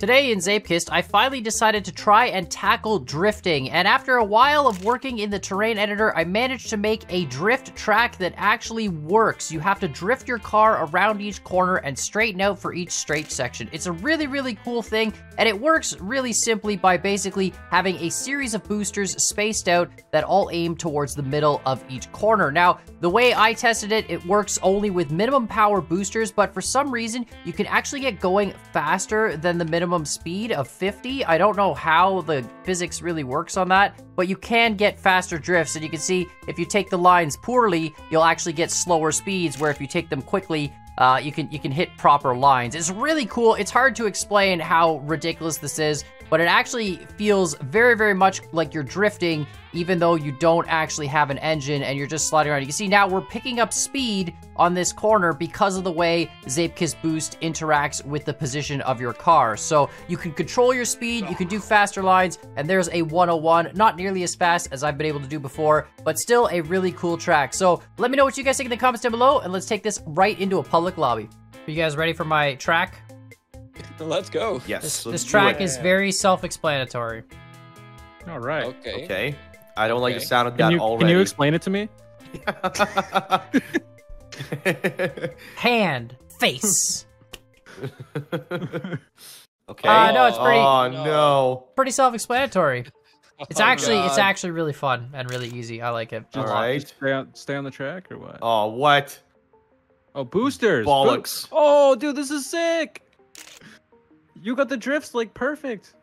Today in Zeepkist, I finally decided to try and tackle drifting, and after a while of working in the terrain editor, I managed to make a drift track that actually works. You have to drift your car around each corner and straighten out for each straight section. It's a really, really cool thing, and it works really simply by basically having a series of boosters spaced out that all aim towards the middle of each corner. Now, the way I tested it, it works only with minimum power boosters, but for some reason, you can actually get going faster than the minimum minimum speed of 50. I don't know how the physics really works on that, but you can get faster drifts. And you can see if you take the lines poorly, you'll actually get slower speeds, where if you take them quickly, uh, you can you can hit proper lines. It's really cool. It's hard to explain how ridiculous this is, but it actually feels very, very much like you're drifting, even though you don't actually have an engine and you're just sliding around. You can see now we're picking up speed on this corner because of the way Zeepkist Boost interacts with the position of your car. So you can control your speed, you can do faster lines, and there's a 101, not nearly as fast as I've been able to do before, but still a really cool track. So let me know what you guys think in the comments down below, and let's take this right into a public lobby. Are you guys ready for my track? Let's go. Yes. This, this track is very self-explanatory. All right. Okay. Okay. I don't like the sound of Can that you, already. can you explain it to me? Hand, face. okay. Uh, no, it's pretty- Oh No. no. Pretty self-explanatory. It's Oh, actually it's actually really fun and really easy. I like it. a All Stay on, stay on the track or what? Oh what? Oh, boosters. Boo- Bollocks. oh, dude, this is sick. You got the drifts like perfect.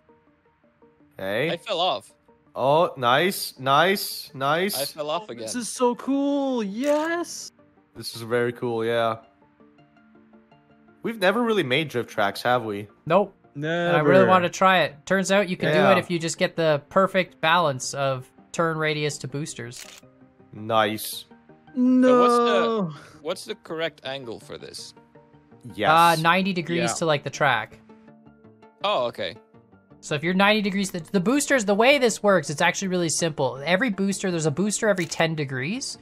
Hey. I fell off. Oh, nice, nice, nice. I fell off again. This is so cool. Yes. This is very cool. Yeah. We've never really made drift tracks, have we? Nope. Never. And I really want to try it. Turns out you can do it if you just get the perfect balance of turn radius to boosters. Nice. No. What's the correct angle for this? Yes. Uh, 90 degrees Yeah. to like the track. Oh, okay. So if you're 90 degrees, the, the boosters, the way this works, it's actually really simple. Every booster, there's a booster every 10 degrees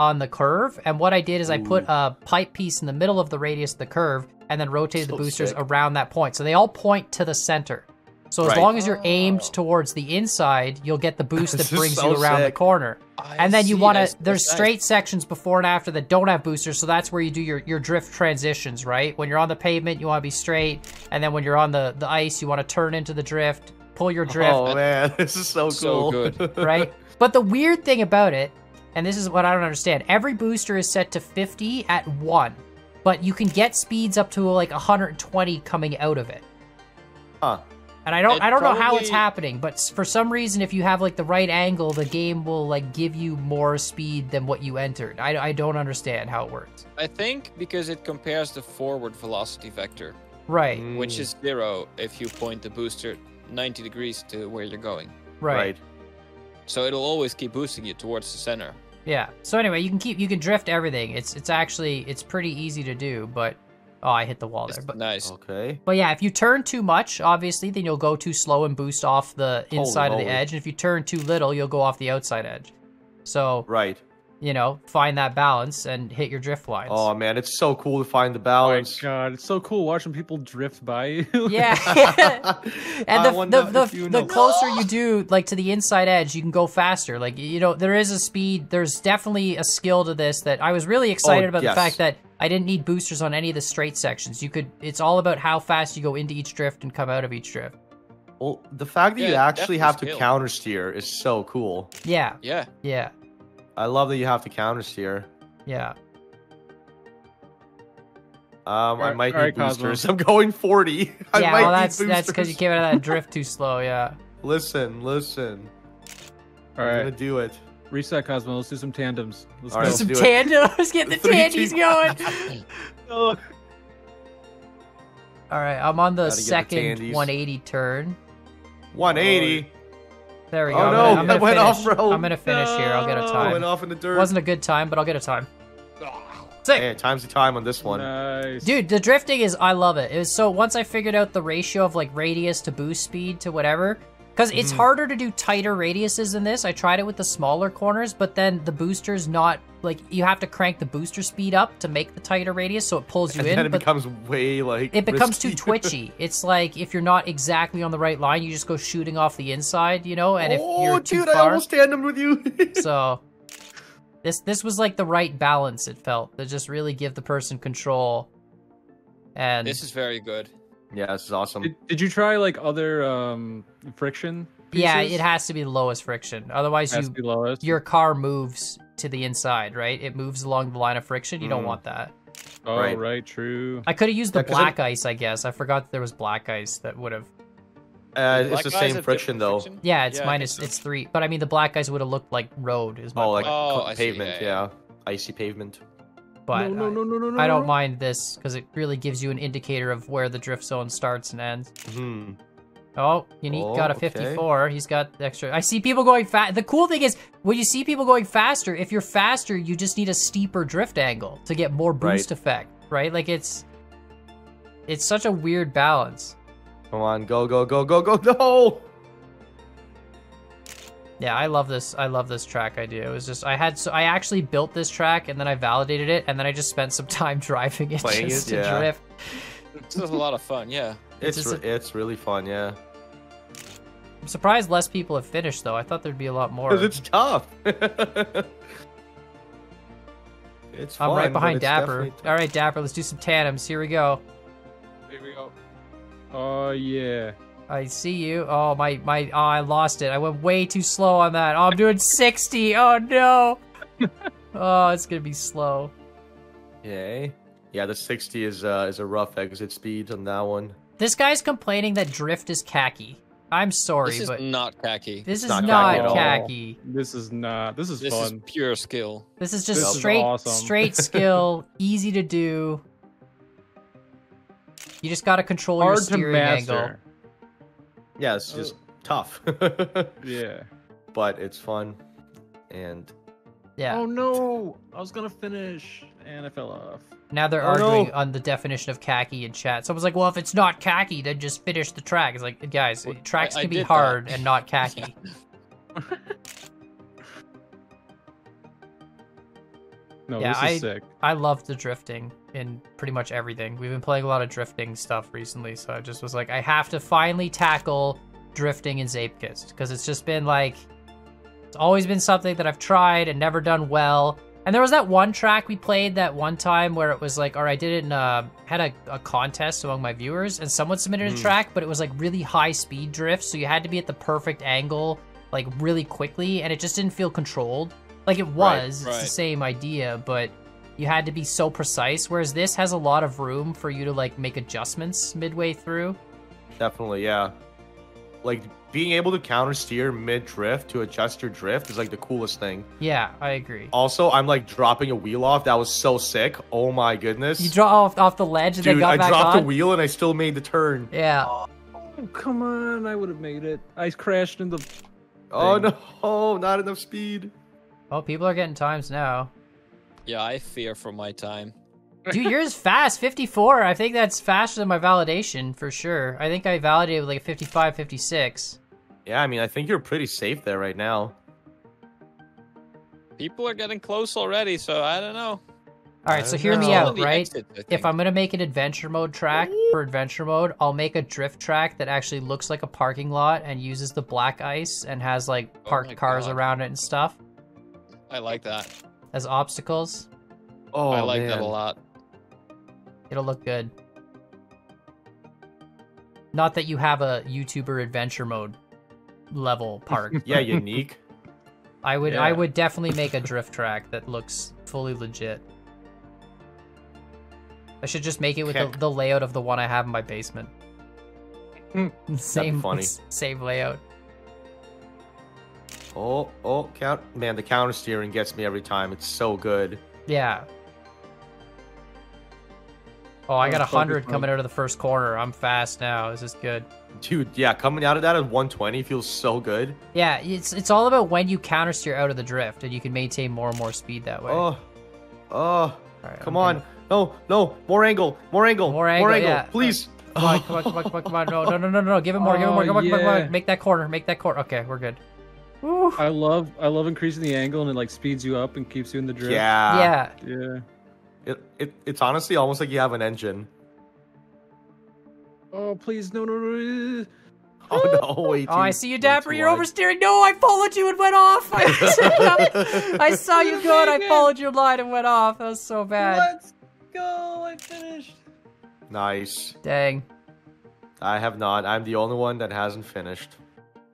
on the curve. And what I did is I put a pipe piece in the middle of the radius of the curve and then rotated the boosters sick. around that point. So they all point to the center. So as Right. long as you're aimed Oh. towards the inside, you'll get the boost that brings so you around the corner. I And then you want to, there's nice. straight sections before and after that don't have boosters. So that's where you do your, your drift transitions, right? When you're on the pavement, you want to be straight. And then when you're on the, the ice, you want to turn into the drift, pull your drift, Oh man, this is so So cool. good. right? But the weird thing about it, and this is what I don't understand, every booster is set to 50 at one, but you can get speeds up to like 120 coming out of it. huh. And I don't, It I don't know how it's happening, but for some reason, if you have like the right angle, the game will like give you more speed than what you entered. I, I don't understand how it works. I think because it compares the forward velocity vector, Right, which is zero if you point the booster 90 degrees to where you're going. right, So it'll always keep boosting you towards the center. yeah. So anyway, you can keep, you can drift everything. It's, it's actually, it's pretty easy to do, but oh, I hit the wall there. But nice. Okay. But yeah, if you turn too much, obviously, then you'll go too slow and boost off the Holy inside of the moly. edge. And if you turn too little, you'll go off the outside edge. So, Right. You know, find that balance and hit your drift lines. Oh man, it's so cool to find the balance. Oh my balance. god, it's so cool watching people drift by you. yeah. and the, the, the, you the closer you do, like to the inside edge, you can go faster. Like, you know, there is a speed, there's definitely a skill to this that I was really oh, excited about Oh, yes. the fact that I didn't need boosters on any of the straight sections. You could, it's all about how fast you go into each drift and come out of each drift. Well, the fact that you actually have to skill. counter steer is so cool. Yeah. Yeah. Yeah. I love that you have to counter steer. Yeah. Um, I Alright- might need alright, Kosmo. boosters. I'm going 40. I yeah, might well, need that's that's because you came out of that drift too slow. Yeah. Listen, listen. All I'm gonna do it. reset Kosmo. Let's do some tandems. Let's All go. right, Some do it. tandems. Get the Three, tandies two- going. Oh, All right, I'm on the Gotta get the second 180 turn. 180. There we oh, go. Oh, I'm no, gonna, I'm that gonna went finish. off road. I'm gonna finish here. I'll get a No. I went time. off in the dirt. Wasn't a good time, but I'll get a time. Ah. Sick. Hey, time's the time on this one. nice. Dude, the drifting is I love it. It was so once I figured out the ratio of like radius to boost speed to whatever, Because it's Mhm. harder to do tighter radiuses than this. I tried it with the smaller corners, but then the booster's not like you have to crank the booster speed up to make the tighter radius, so it pulls you And in. then it but becomes way like it becomes too twitchy. It's like if you're not exactly on the right line, you just go shooting off the inside, you know. And if oh, you're too dude, I far, almost tandemed with you. so this this was like the right balance. It felt to just really give the person control. And This is very good. Yeah, this is awesome. Did, did you try like other um friction? yeah, it has to be the lowest friction. Otherwise, you lowest. your car moves to the inside, right? It moves along the line of friction. You don't Mm. want that. oh, right. right. True. I could have used the Yeah, 'cause black ice, I guess. I forgot that there was black ice that would have. Uh, it's the same friction though. friction? Yeah, it's Yeah, minus. so. It's three. But I mean, the black ice would have looked like road. Is my Oh, like. Oh, co- I see, pavement, yeah, yeah, yeah. icy pavement. But no, no, I- no, no, no, no. I don't no. mind this because it really gives you an indicator of where the drift zone starts and ends. Hmm. Oh, Unique Oh, got a okay. 54. He's got the extra. I see people going fast. The cool thing is, when you see people going faster, if you're faster, you just need a steeper drift angle to get more boost Right. effect, right? Like it's, it's such a weird balance. Come on, go, go, go, go, go! No. Yeah, I love this. I love this track idea. It was just I had so I actually built this track and then I validated it and then I just spent some time driving it Playing just it, to yeah. drift. This is a lot of fun. Yeah. It's just re- it's really fun, yeah. I'm surprised less people have finished though. I thought there'd be a lot more. Because it's tough. it's I'm right behind Dapper. definitely- All right, Dapper, let's do some tandems. Here we go. Here we go. Oh yeah. I see you. Oh my my! Oh, I lost it. I went way too slow on that. Oh, I'm doing 60. Oh no. oh, it's gonna be slow. Yay. Yeah, the 60 is uh, is a rough exit speed on that one. This guy's complaining that drift is khaki. I'm sorry, This is but not khaki. this is not not, khaki at khaki. This is not. This is fun. This is pure skill. This is just This is straight awesome. straight skill, easy to do. You just gotta control your Hard to steering angle. Master. Yeah, it's just oh. tough. Yeah. but it's fun. And Yeah. Oh no! I was gonna finish and I fell off. Now they're Oh, no. arguing on the definition of khaki in chat. Someone's like, "Well, if it's not khaki, then just finish the track." It's like, guys, Well, tracks I- I can be did that. hard and not khaki. No, Yeah, this is I- sick. I love the drifting in pretty much everything. We've been playing a lot of drifting stuff recently, so I just was like, I have to finally tackle drifting in Zeepkist because it's just been like, it's always been something that I've tried and never done well. And there was that one track we played that one time where it was like, or I did it in a, had a, a contest among my viewers, and someone submitted a Hmm. track, but it was like really high speed drift, so you had to be at the perfect angle, like really quickly, and it just didn't feel controlled. Like it Right, was, it's right. the same idea, but you had to be so precise. Whereas this has a lot of room for you to like make adjustments midway through. definitely, yeah. Like being able to counter steer mid drift to adjust your drift is like the coolest thing. Yeah, I agree. Also, I'm like dropping a wheel off. That was so sick. Oh my goodness. You draw off off the ledge and then Dude, got I back dropped on. the wheel and I still made the turn. Yeah. Oh, come on! I would have made it. I crashed in the. Oh no, not enough speed. Well, people are getting times now. Yeah, I fear for my time. Dude, yours fast, 54. I think that's faster than my validation for sure. I think I validated with like a 55, 56. Yeah, I mean, I think you're pretty safe there right now. People are getting close already, so I don't know. All right, so hear no. me out, right? exits, If. I'm gonna make an adventure mode track for adventure mode, I'll make a drift track that actually looks like a parking lot and uses the black ice and has like Oh parked my cars God. around it and stuff I like that. as obstacles. Oh, I like man. that a lot. It'll look good. Not that you have a YouTuber adventure mode level park. Yeah, unique. I would I would definitely make a drift track that looks fully legit. I should just make it with the, the layout of the one I have in my basement. Hmm. same funny. same layout. Oh, oh, count. Man, the counter steering gets me every time. It's so good. Yeah. Oh, I Oh, got a hundred coming out of the first corner. I'm fast now. This is good. Dude, yeah, coming out of that at 120 feels so good. Yeah, it's it's all about when you counter steer out of the drift, and you can maintain more and more speed that way. Oh, oh, All right, come I'm on. No, no, more angle, more angle, More angle, More yeah. Please, Come on, come on, come on, come on, come on. No, no, no, no, no. Give him more, give him more. Oh, Come on, come on, come on. Make that corner, make that corner. Okay, we're good. Woo. I love I love increasing the angle and it like speeds you up and keeps you in the drift. Yeah. Yeah. Yeah. It, it it's honestly almost like you have an engine. Oh please no no no. Oh no! Wait. Oh, I see you, Dapper. You're oversteering. No, I followed you and went off. I, I saw you go and I followed your line and went off. That was so bad. Let's go! I finished. Nice. Dang. I have not. I'm the only one that hasn't finished.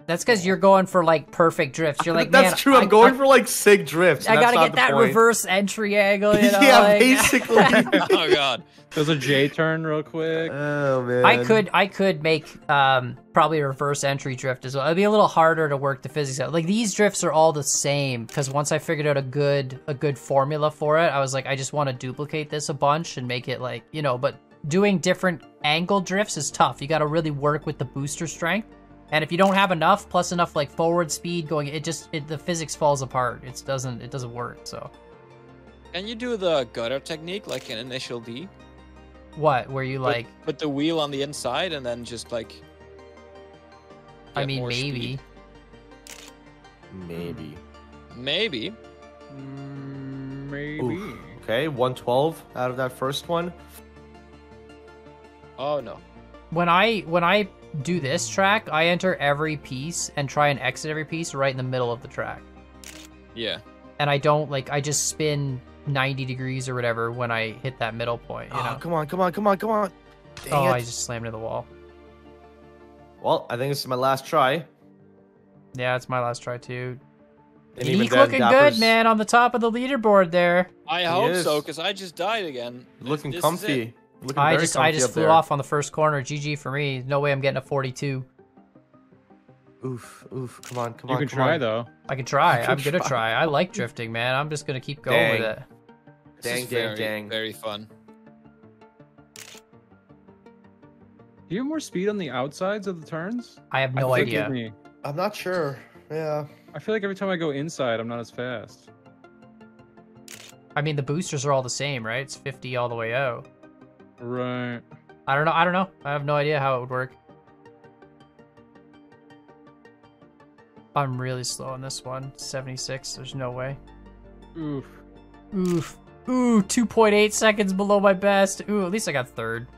That's because you're going for like perfect drifts. You're like, that's man, true. I'm I, going I, for like sick drifts. I gotta get that point. reverse entry angle. You know, yeah, like- basically. oh god. There's a J turn real quick. oh man. I could I could make um probably a reverse entry drift as well. It'd be a little harder to work the physics out. Like these drifts are all the same because once I figured out a good a good formula for it, I was like I just want to duplicate this a bunch and make it like you know. But doing different angle drifts is tough. You got to really work with the booster strength. And if you don't have enough plus enough like forward speed going, it just it, the physics falls apart. It doesn't it doesn't work. So Can you do the gutter technique like an initial D? what? Where you Put- like? put the wheel on the inside and then just like. I mean more maybe. speed? maybe. Maybe. Mm, maybe. Oof. Okay, 112 out of that first one. Oh no. when I when I do this track, I enter every piece and try and exit every piece right in the middle of the track. Yeah. And I don't like I just spin 90 degrees or whatever when I hit that middle point, you Oh, know. come on, come on, come on, come on. Dang oh, it. I just slammed into the wall. Well, I think this is my last try. Yeah, it's my last try too. And even He's looking Dapper's good, man, on the top of the leaderboard there. I hope is. so, because I just died again. Looking this is comfy. It. Looking I just I just flew there. off on the first corner. GG for me. No way I'm getting a 42. Oof, oof. Come on, come You on. You can try on. though. I can try. can I'm gonna try. try. I like drifting, man. I'm just gonna keep going with it. Dang, dang, very, dang. Very fun. Do you have more speed on the outsides of the turns? I have no I idea. I'm not sure. Yeah. I feel like every time I go inside, I'm not as fast. I mean, the boosters are all the same, right? It's 50 all the way out. Right. I don't know. I don't know. I have no idea how it would work. I'm really slow on this one. 76. There's no way. Oof. Oof. Ooh, 2.8 seconds below my best. Ooh, at least I got third.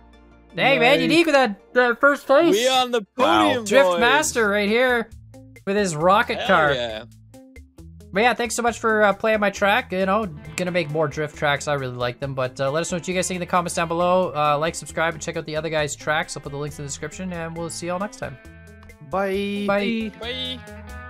Dang, man, Nice. unique with that, that first place. We on the podium, Wow. podium, Drift boys. Master right here with his rocket Hell car. Yeah. But yeah, thanks so much for uh, playing my track. You know, gonna make more drift tracks. I really like them. But uh, let us know what you guys think in the comments down below. Uh, like, subscribe, and check out the other guys' tracks. I'll put the links in the description, and we'll see y'all next time. Bye. Bye. Bye.